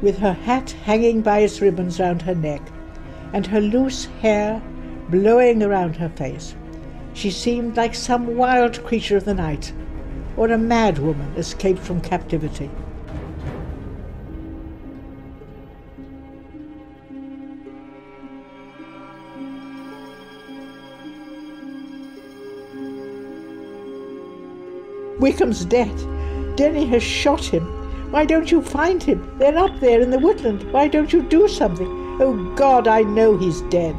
with her hat hanging by its ribbons round her neck, and her loose hair blowing around her face. She seemed like some wild creature of the night, or a mad woman escaped from captivity. Wickham's dead. Denny has shot him. Why don't you find him? They're up there in the woodland. Why don't you do something? Oh God, I know he's dead.